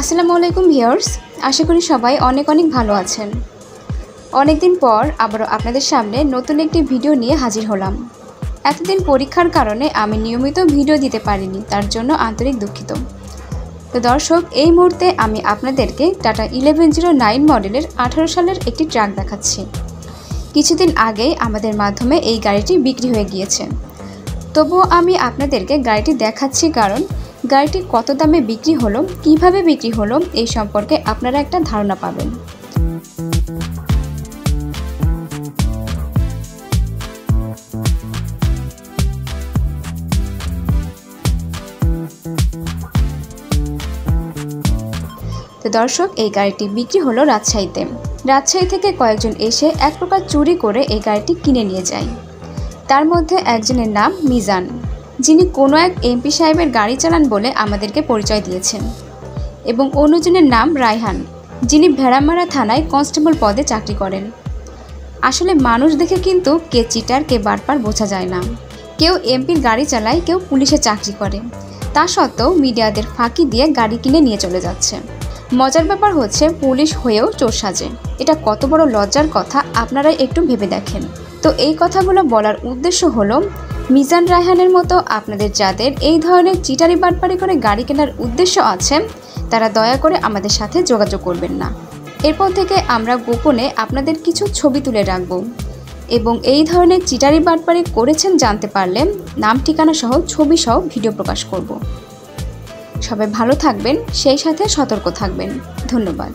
আসসালামু আলাইকুম ভিউয়ার্স। আশা করি সবাই অনেক অনেক ভালো আছেন। অনেক দিন পর আবারও আপনাদের সামনে নতুন একটি ভিডিও নিয়ে হাজির হলাম। এতদিন পরীক্ষার কারণে আমি নিয়মিত ভিডিও দিতে পারিনি, তার জন্য আন্তরিক দুঃখিত। তো দর্শক, এই মুহূর্তে আমি আপনাদেরকে টাটা ইলেভেন জিরো নাইন মডেলের আঠারো সালের একটি ট্রাক দেখাচ্ছি। কিছুদিন আগেই আমাদের মাধ্যমে এই গাড়িটি বিক্রি হয়ে গিয়েছে। তবুও আমি আপনাদেরকে গাড়িটি দেখাচ্ছি কারণ গাড়িটি কত দামে বিক্রি হলো, কীভাবে বিক্রি হলো, এই সম্পর্কে আপনারা একটা ধারণা পাবেন। তো দর্শক, এই গাড়িটি বিক্রি হলো রাজশাহীতে। রাজশাহী থেকে কয়েকজন এসে এক প্রকার চুরি করে এই গাড়িটি কিনে নিয়ে যায়। তার মধ্যে একজনের নাম মিজান। যিনি কোনো এক এমপি সাহেবের গাড়ি চালান বলে আমাদেরকে পরিচয় দিয়েছেন। এবং অন্যজনের নাম রায়হান, যিনি ভেড়ামারা থানায় কনস্টেবল পদে চাকরি করেন। আসলে মানুষ দেখে কিন্তু কে চিটার, কে বারবার বোঝা যায় না। কেউ এমপির গাড়ি চালায়, কেউ পুলিশে চাকরি করে। তা সত্ত্বেও মিডিয়াদের ফাঁকি দিয়ে গাড়ি কিনে নিয়ে চলে যাচ্ছে। মজার ব্যাপার হচ্ছে পুলিশ হয়েও চোর সাজে। এটা কত বড় লজ্জার কথা, আপনারাই একটু ভেবে দেখেন। তো এই কথাগুলো বলার উদ্দেশ্য হলো মিজান রায়হানের মতো আপনাদের যাদের এই ধরনের চিটারি বাটপারি করে গাড়ি কেনার উদ্দেশ্য আছে, তারা দয়া করে আমাদের সাথে যোগাযোগ করবেন না। এরপর থেকে আমরা গোপনে আপনাদের কিছু ছবি তুলে রাখব এবং এই ধরনের চিটারি বাটপারি করেছেন জানতে পারলে নাম, ঠিকানা সহ ছবি সহ ভিডিও প্রকাশ করব। সবাই ভালো থাকবেন, সেই সাথে সতর্ক থাকবেন। ধন্যবাদ।